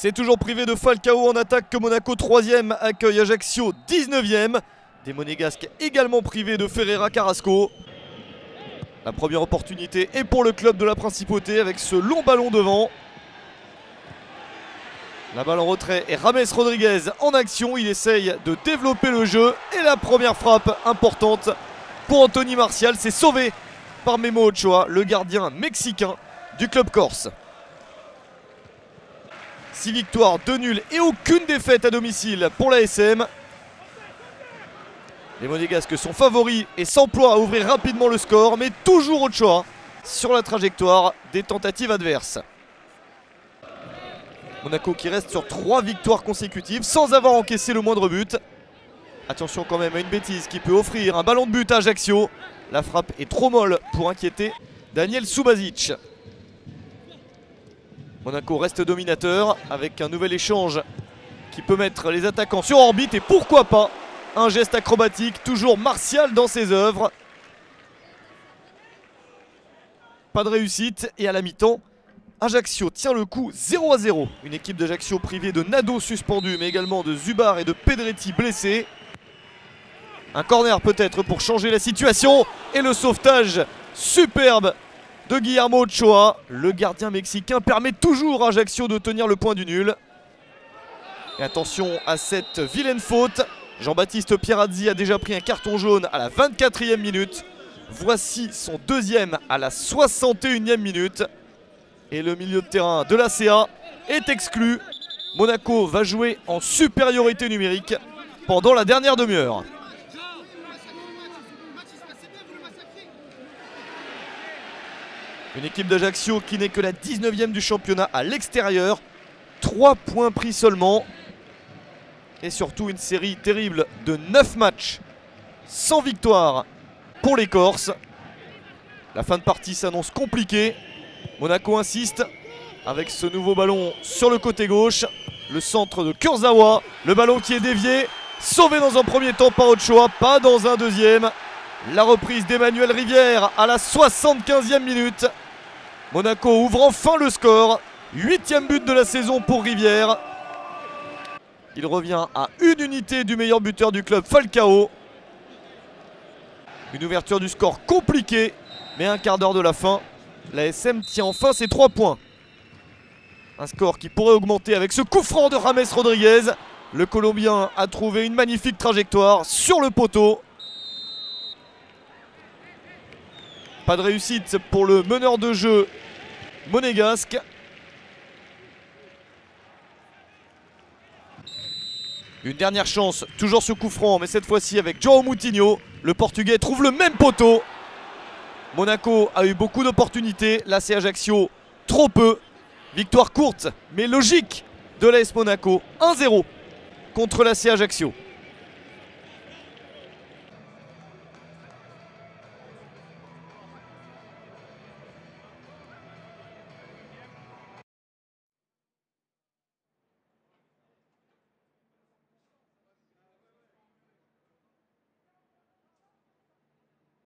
C'est toujours privé de Falcao en attaque que Monaco 3ème accueille Ajaccio 19ème. Des Monégasques également privés de Ferreira Carrasco. La première opportunité est pour le club de la Principauté avec ce long ballon devant. La balle en retrait et Rames Rodriguez en action. Il essaye de développer le jeu. Et la première frappe importante pour Anthony Martial. C'est sauvé par Memo Ochoa, le gardien mexicain du club corse. 6 victoires, 2 nuls et aucune défaite à domicile pour la SM. Les Monégasques sont favoris et s'emploient à ouvrir rapidement le score, mais toujours Ochoa sur la trajectoire des tentatives adverses. Monaco qui reste sur 3 victoires consécutives sans avoir encaissé le moindre but. Attention quand même à une bêtise qui peut offrir un ballon de but à Ajaccio. La frappe est trop molle pour inquiéter Daniel Subasic. Monaco reste dominateur avec un nouvel échange qui peut mettre les attaquants sur orbite et pourquoi pas un geste acrobatique, toujours martial dans ses œuvres. Pas de réussite et à la mi-temps, Ajaccio tient le coup 0 à 0. Une équipe d'Ajaccio privée de Nado suspendu mais également de Zubar et de Pedretti blessés. Un corner peut-être pour changer la situation et le sauvetage superbe de Guillermo Ochoa. Le gardien mexicain permet toujours à Ajaccio de tenir le point du nul. Et attention à cette vilaine faute. Jean-Baptiste Pierazzi a déjà pris un carton jaune à la 24e minute. Voici son deuxième à la 61e minute. Et le milieu de terrain de la CA est exclu. Monaco va jouer en supériorité numérique pendant la dernière demi-heure. Une équipe d'Ajaccio qui n'est que la 19e du championnat à l'extérieur. 3 points pris seulement. Et surtout une série terrible de 9 matchs sans victoire pour les Corses. La fin de partie s'annonce compliquée. Monaco insiste avec ce nouveau ballon sur le côté gauche. Le centre de Kurzawa. Le ballon qui est dévié. Sauvé dans un premier temps par Ochoa, pas dans un deuxième. La reprise d'Emmanuel Rivière à la 75e minute. Monaco ouvre enfin le score. Huitième but de la saison pour Rivière. Il revient à une unité du meilleur buteur du club, Falcao. Une ouverture du score compliquée, mais un quart d'heure de la fin. La SM tient enfin ses trois points. Un score qui pourrait augmenter avec ce coup franc de Rames Rodriguez. Le Colombien a trouvé une magnifique trajectoire sur le poteau. Pas de réussite pour le meneur de jeu monégasque. Une dernière chance, toujours ce coup franc, mais cette fois-ci avec Joao Moutinho. Le Portugais trouve le même poteau. Monaco a eu beaucoup d'opportunités. C'est Ajaccio, trop peu. Victoire courte, mais logique de l'AS Monaco. 1-0 contre l'AC Ajaccio.